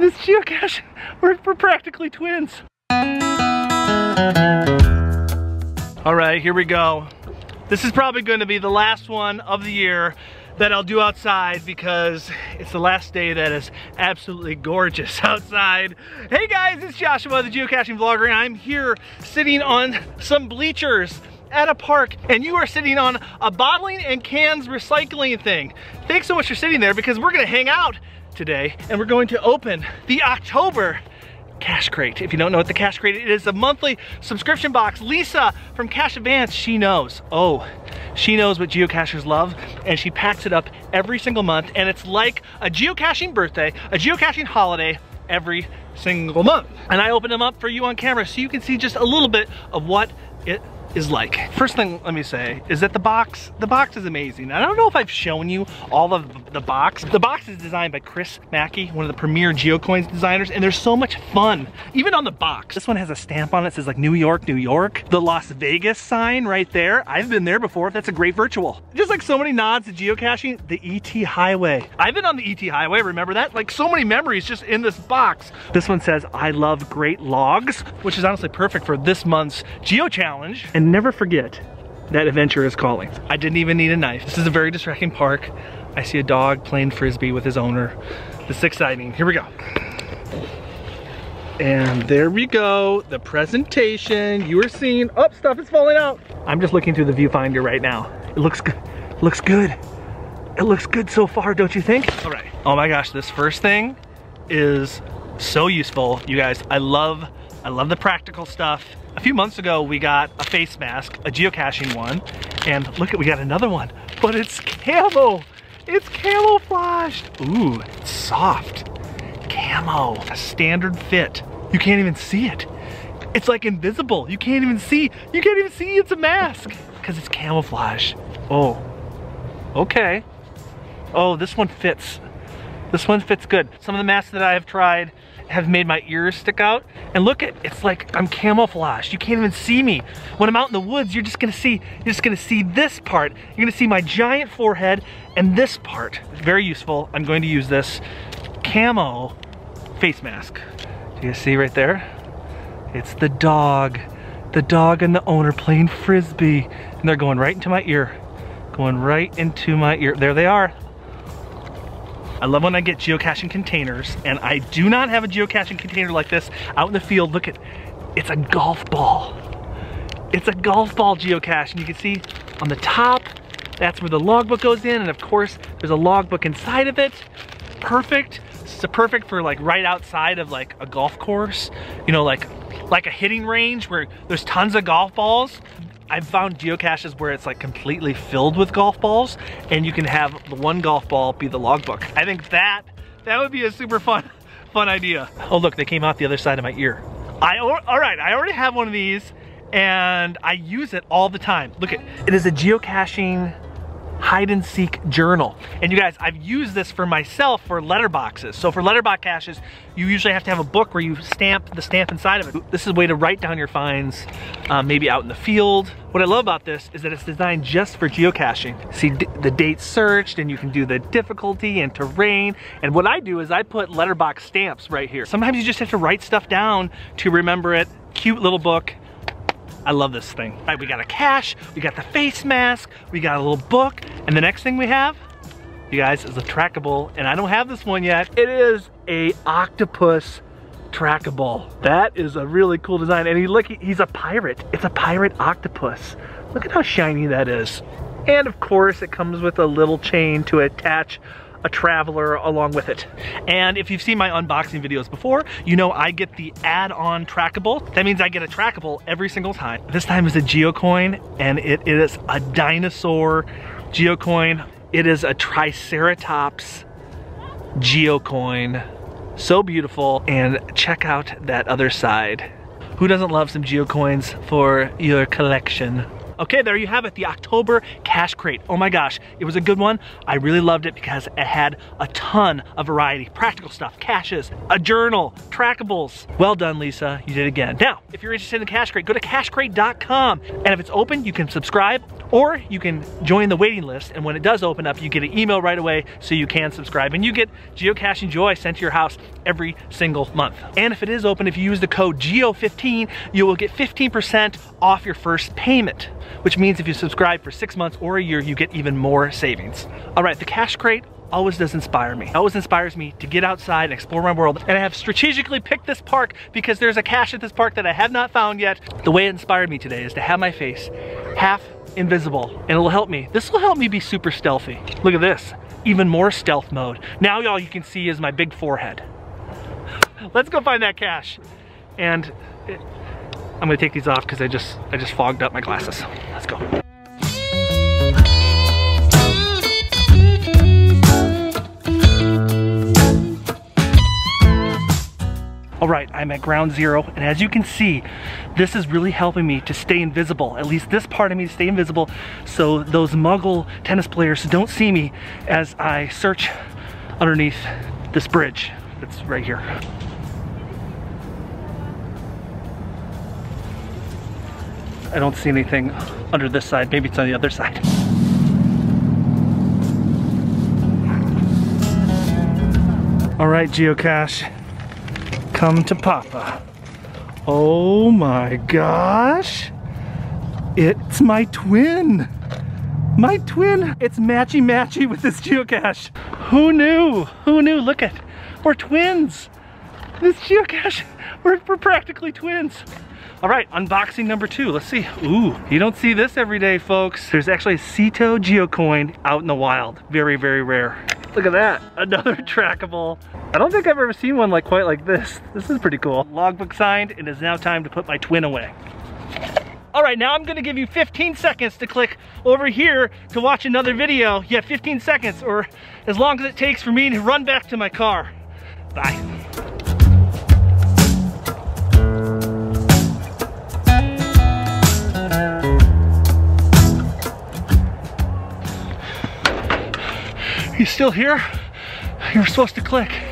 this geocache, we're, we're practically twins. All right, here we go. This is probably going to be the last one of the year that I'll do outside because it's the last day that is absolutely gorgeous outside. Hey guys, it's Joshua, the geocaching vlogger, and I'm here sitting on some bleachers at a park and you are sitting on a bottling and cans recycling thing. Thanks so much for sitting there because we're gonna hang out today and we're going to open the October Cache Crate. If you don't know what the Cache Crate is, it is a monthly subscription box. Lisa from Cache Advance, she knows. Oh, she knows what geocachers love and she packs it up every single month and it's like a geocaching birthday, a geocaching holiday every single month. And I open them up for you on camera so you can see just a little bit of what it is like. First thing let me say is that the box, the box is amazing. I don't know if I've shown you all of the box. The box is designed by Chris Mackey, one of the premier GeoCoins designers, and there's so much fun, even on the box. This one has a stamp on it, says like New York, New York. The Las Vegas sign right there, I've been there before, that's a great virtual. Just like so many nods to geocaching, the ET Highway. I've been on the ET Highway, remember that? Like so many memories just in this box. This one says, I love great logs, which is honestly perfect for this month's Geo Challenge. And never forget that adventure is calling. I didn't even need a knife. This is a very distracting park. I see a dog playing frisbee with his owner. This is exciting. Here we go. And there we go, the presentation. You are seeing, oh, stuff is falling out. I'm just looking through the viewfinder right now. It looks good, looks good. It looks good so far, don't you think? All right. Oh my gosh, this first thing is so useful. You guys, I love, I love the practical stuff. A few months ago, we got a face mask, a geocaching one, and look at, we got another one, but it's camo. It's camouflaged. Ooh, it's soft. Camo, a standard fit. You can't even see it. It's like invisible. You can't even see. You can't even see it's a mask because it's camouflage. Oh, okay. Oh, this one fits. This one fits good. Some of the masks that I have tried have made my ears stick out. And look at, it's like I'm camouflaged. You can't even see me. When I'm out in the woods, you're just gonna see, you're just gonna see this part. You're gonna see my giant forehead and this part. Very useful. I'm going to use this camo face mask. Do you see right there? It's the dog. The dog and the owner playing frisbee. And they're going right into my ear. Going right into my ear. There they are. I love when I get geocaching containers, and I do not have a geocaching container like this out in the field. Look at, it's a golf ball. It's a golf ball geocache, and you can see on the top, that's where the logbook goes in, and of course, there's a logbook inside of it. Perfect. It's perfect for like right outside of like a golf course, you know, like like a hitting range where there's tons of golf balls. I've found geocaches where it's like completely filled with golf balls and you can have the one golf ball be the logbook. I think that, that would be a super fun, fun idea. Oh look, they came out the other side of my ear. I, all right, I already have one of these and I use it all the time. Look at, it is a geocaching hide and seek journal. And you guys, I've used this for myself for letterboxes. So for letterbox caches, you usually have to have a book where you stamp the stamp inside of it. This is a way to write down your finds, um, maybe out in the field. What I love about this is that it's designed just for geocaching. See the date searched and you can do the difficulty and terrain. And what I do is I put letterbox stamps right here. Sometimes you just have to write stuff down to remember it. Cute little book. I love this thing. All right, we got a cache, we got the face mask, we got a little book, and the next thing we have, you guys, is a trackable, and I don't have this one yet. It is a octopus trackable. That is a really cool design, and he look, he's a pirate. It's a pirate octopus. Look at how shiny that is. And of course, it comes with a little chain to attach a traveler along with it. And if you've seen my unboxing videos before, you know I get the add-on trackable. That means I get a trackable every single time. This time is a geocoin and it is a dinosaur geocoin. It is a Triceratops geocoin. So beautiful. And check out that other side. Who doesn't love some geocoins for your collection? Okay, there you have it, the October Cache Crate. Oh my gosh, it was a good one. I really loved it because it had a ton of variety. Practical stuff, caches, a journal, trackables. Well done, Lisa, you did it again. Now, if you're interested in the Cache Crate, go to cachecrate.com. And if it's open, you can subscribe Or you can join the waiting list and when it does open up, you get an email right away so you can subscribe and you get geocaching joy sent to your house every single month. And if it is open, if you use the code GEO15, you will get 15% off your first payment, which means if you subscribe for six months or a year, you get even more savings. All right, the cache crate always does inspire me. It always inspires me to get outside and explore my world. And I have strategically picked this park because there's a cache at this park that I have not found yet. The way it inspired me today is to have my face half invisible and it'll help me. This will help me be super stealthy. Look at this, even more stealth mode. Now all you can see is my big forehead. Let's go find that cache. And it, I'm gonna take these off because I just, I just fogged up my glasses. Let's go. Right, I'm at ground zero, and as you can see, this is really helping me to stay invisible, at least this part of me to stay invisible, so those muggle tennis players don't see me as I search underneath this bridge that's right here. I don't see anything under this side, maybe it's on the other side. All right, geocache, come to Papa. Oh my gosh. It's my twin. My twin. It's matchy matchy with this geocache. Who knew? Who knew? Look at, we're twins. This geocache, we're, we're practically twins. All right, unboxing number two. Let's see. Ooh, you don't see this every day, folks. There's actually a CITO Geocoin out in the wild. Very, very rare. Look at that, another trackable. I don't think I've ever seen one like quite like this. This is pretty cool. Logbook signed, and it is now time to put my twin away. All right, now I'm gonna give you 15 seconds to click over here to watch another video. Yeah, 15 seconds, or as long as it takes for me to run back to my car. Bye. Still here? you're supposed to click.